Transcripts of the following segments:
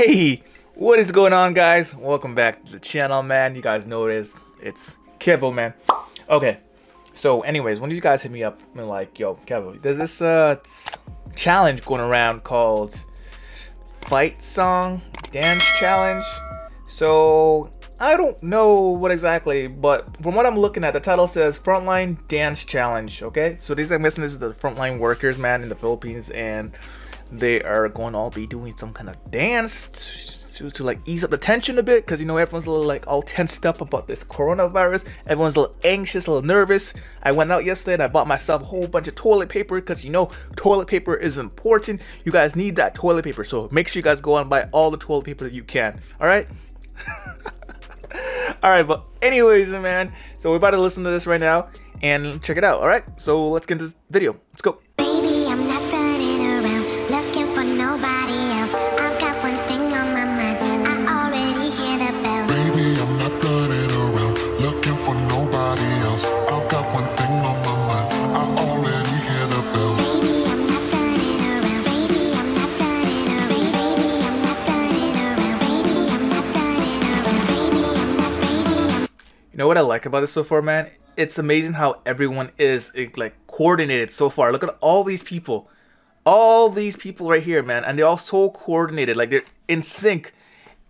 Hey, what is going on guys? Welcome back to the channel, man. You guys know this. It's Kevo, man. Okay, so anyways, when you guys hit me up and like, yo, Kevo, there's this uh challenge going around called Fight Song Dance Challenge. So I don't know what exactly, but from what I'm looking at, the title says Frontline Dance Challenge. Okay, so these I'm guessing this is the frontline workers, man, in the Philippines, and they are going to all be doing some kind of dance to, to like ease up the tension a bit, because you know everyone's a little like all tensed up about this coronavirus. Everyone's a little anxious, a little nervous. I went out yesterday and I bought myself a whole bunch of toilet paper, because you know toilet paper is important. You guys need that toilet paper, so make sure you guys go and buy all the toilet paper that you can. All right. all right, but anyways, man. So we're about to listen to this right now and check it out. All right. So let's get into this video. Let's go. Know what I like about this so far, man? It's amazing how everyone is like coordinated so far. Look at all these people. All these people right here, man. And they're all so coordinated. Like they're in sync.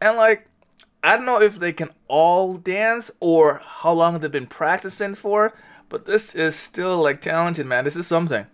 And like, I don't know if they can all dance or how long they've been practicing for. But this is still like talented, man. This is something.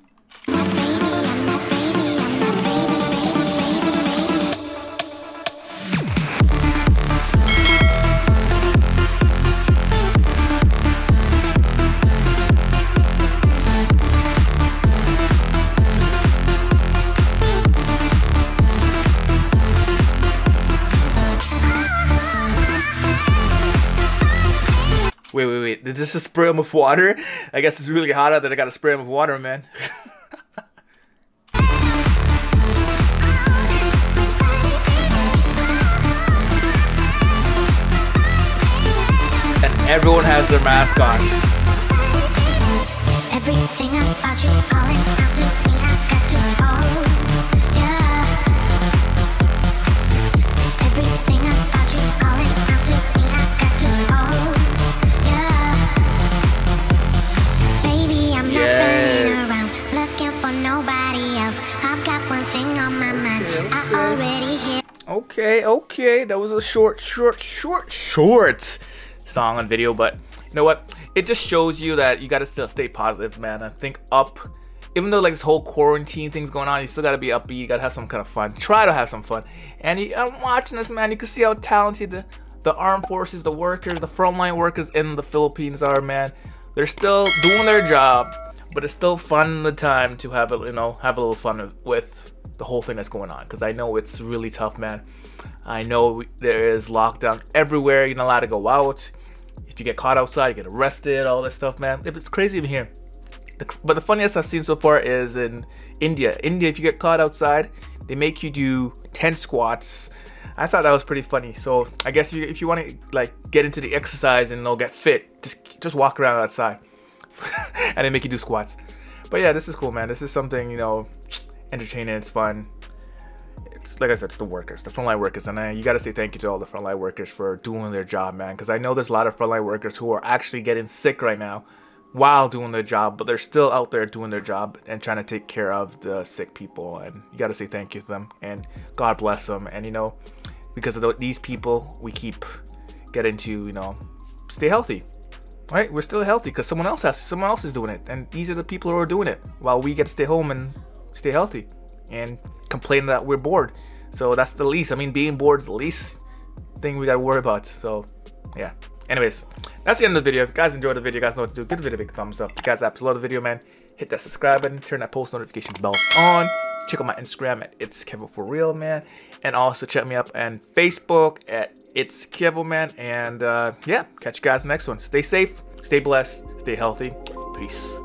Wait, wait, wait. Did this just spray him with water? I guess it's really hot out there. I gotta spray him with water, man. and everyone has their mask on. Nobody else. I've got one thing on my mind. I already. Okay, okay. That was a short, short, short, short song and video, but you know what? It just shows you that you gotta still stay positive, man. I think up. Even though like this whole quarantine thing's going on, you still gotta be upbeat. You gotta have some kind of fun. Try to have some fun. And you, I'm watching this, man. You can see how talented the, the armed forces, the workers, the frontline workers in the Philippines are, man. They're still doing their job, but it's still fun the time to have a you know have a little fun with the whole thing that's going on because I know it's really tough, man. I know there is lockdown everywhere. You're not allowed to go out. If you get caught outside, you get arrested. All this stuff, man. It's crazy in here. But the funniest I've seen so far is in India. India, if you get caught outside, they make you do 10 squats. I thought that was pretty funny. So I guess you, if you want to like get into the exercise and you know, get fit, just just walk around outside, and they make you do squats. But yeah, this is cool, man. This is something you know, entertaining. It's fun. It's like I said, it's the workers, the frontline workers, and I, you got to say thank you to all the frontline workers for doing their job, man. Because I know there's a lot of frontline workers who are actually getting sick right now while doing their job, but they're still out there doing their job and trying to take care of the sick people. And you got to say thank you to them and God bless them. And you know, because of th- these people, we keep getting to you know stay healthy. Right, we're still healthy because someone else has, someone else is doing it, and these are the people who are doing it while we get to stay home and stay healthy and complain that we're bored. So that's the least. I mean, being bored is the least thing we gotta worry about. So, yeah. Anyways, that's the end of the video. If you guys enjoyed the video, you guys know what to do. Give the video a big thumbs up. If you guys absolutely love the video, man, hit that subscribe button, turn that post notification bell on. Check out my Instagram at it's Kevo for real, man, and also check me up on Facebook at it's Kevo, man. And uh, yeah, catch you guys next one. Stay safe, stay blessed, stay healthy. Peace.